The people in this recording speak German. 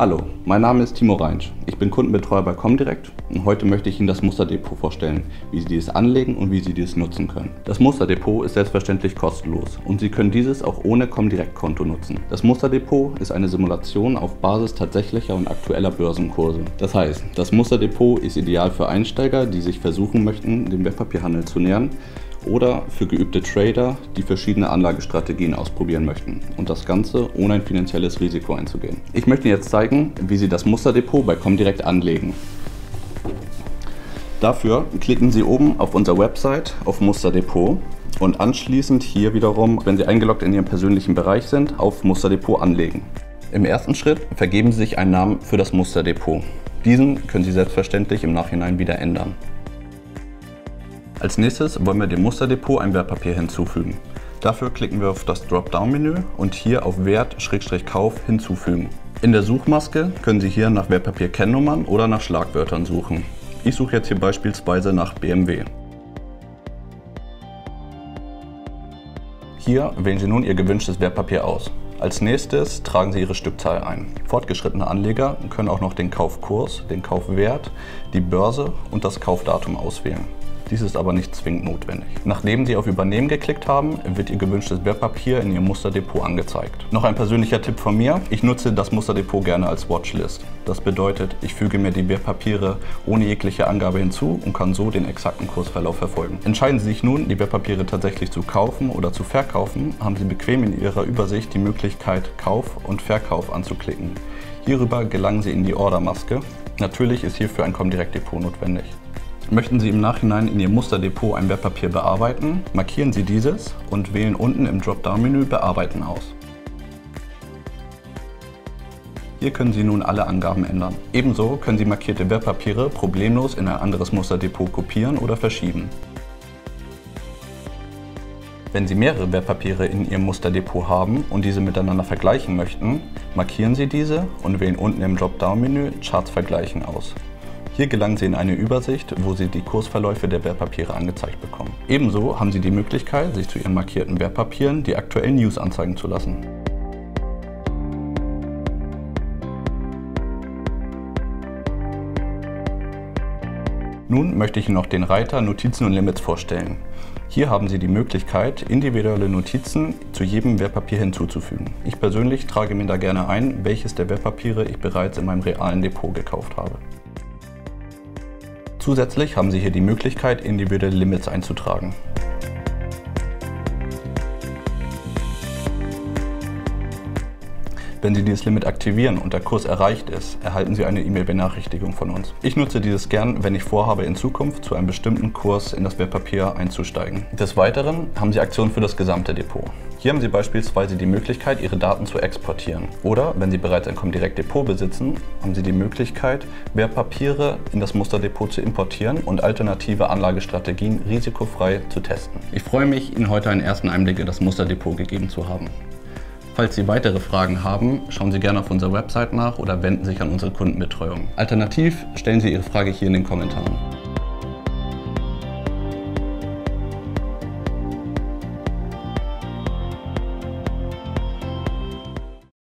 Hallo, mein Name ist Timo Reinsch. Ich bin Kundenbetreuer bei Comdirect und heute möchte ich Ihnen das Musterdepot vorstellen, wie Sie dieses anlegen und wie Sie dieses nutzen können. Das Musterdepot ist selbstverständlich kostenlos und Sie können dieses auch ohne Comdirect-Konto nutzen. Das Musterdepot ist eine Simulation auf Basis tatsächlicher und aktueller Börsenkurse. Das heißt, das Musterdepot ist ideal für Einsteiger, die sich versuchen möchten, dem Wertpapierhandel zu nähern oder für geübte Trader, die verschiedene Anlagestrategien ausprobieren möchten und das Ganze ohne ein finanzielles Risiko einzugehen. Ich möchte Ihnen jetzt zeigen, wie Sie das Musterdepot bei Comdirect anlegen. Dafür klicken Sie oben auf unserer Website auf Musterdepot und anschließend hier wiederum, wenn Sie eingeloggt in Ihrem persönlichen Bereich sind, auf Musterdepot anlegen. Im ersten Schritt vergeben Sie sich einen Namen für das Musterdepot. Diesen können Sie selbstverständlich im Nachhinein wieder ändern. Als nächstes wollen wir dem Musterdepot ein Wertpapier hinzufügen. Dafür klicken wir auf das Dropdown-Menü und hier auf Wert-Kauf hinzufügen. In der Suchmaske können Sie hier nach Wertpapier-Kennnummern oder nach Schlagwörtern suchen. Ich suche jetzt hier beispielsweise nach BMW. Hier wählen Sie nun Ihr gewünschtes Wertpapier aus. Als nächstes tragen Sie Ihre Stückzahl ein. Fortgeschrittene Anleger können auch noch den Kaufkurs, den Kaufwert, die Börse und das Kaufdatum auswählen. Dies ist aber nicht zwingend notwendig. Nachdem Sie auf Übernehmen geklickt haben, wird Ihr gewünschtes Wertpapier in Ihrem Musterdepot angezeigt. Noch ein persönlicher Tipp von mir, ich nutze das Musterdepot gerne als Watchlist. Das bedeutet, ich füge mir die Wertpapiere ohne jegliche Angabe hinzu und kann so den exakten Kursverlauf verfolgen. Entscheiden Sie sich nun, die Wertpapiere tatsächlich zu kaufen oder zu verkaufen, haben Sie bequem in Ihrer Übersicht die Möglichkeit, Kauf und Verkauf anzuklicken. Hierüber gelangen Sie in die Ordermaske. Natürlich ist hierfür ein Comdirect Depot notwendig. Möchten Sie im Nachhinein in Ihr Musterdepot ein Wertpapier bearbeiten, markieren Sie dieses und wählen unten im Dropdown-Menü Bearbeiten aus. Hier können Sie nun alle Angaben ändern. Ebenso können Sie markierte Wertpapiere problemlos in ein anderes Musterdepot kopieren oder verschieben. Wenn Sie mehrere Wertpapiere in Ihrem Musterdepot haben und diese miteinander vergleichen möchten, markieren Sie diese und wählen unten im Dropdown-Menü Charts vergleichen aus. Hier gelangen Sie in eine Übersicht, wo Sie die Kursverläufe der Wertpapiere angezeigt bekommen. Ebenso haben Sie die Möglichkeit, sich zu Ihren markierten Wertpapieren die aktuellen News anzeigen zu lassen. Nun möchte ich Ihnen noch den Reiter Notizen und Limits vorstellen. Hier haben Sie die Möglichkeit, individuelle Notizen zu jedem Wertpapier hinzuzufügen. Ich persönlich trage mir da gerne ein, welches der Wertpapiere ich bereits in meinem realen Depot gekauft habe. Zusätzlich haben Sie hier die Möglichkeit, individuelle Limits einzutragen. Wenn Sie dieses Limit aktivieren und der Kurs erreicht ist, erhalten Sie eine E-Mail-Benachrichtigung von uns. Ich nutze dieses gern, wenn ich vorhabe, in Zukunft zu einem bestimmten Kurs in das Wertpapier einzusteigen. Des Weiteren haben Sie Aktionen für das gesamte Depot. Hier haben Sie beispielsweise die Möglichkeit, Ihre Daten zu exportieren. Oder, wenn Sie bereits ein Comdirect Depot besitzen, haben Sie die Möglichkeit, Wertpapiere in das Musterdepot zu importieren und alternative Anlagestrategien risikofrei zu testen. Ich freue mich, Ihnen heute einen ersten Einblick in das Musterdepot gegeben zu haben. Falls Sie weitere Fragen haben, schauen Sie gerne auf unserer Website nach oder wenden sich an unsere Kundenbetreuung. Alternativ stellen Sie Ihre Frage hier in den Kommentaren.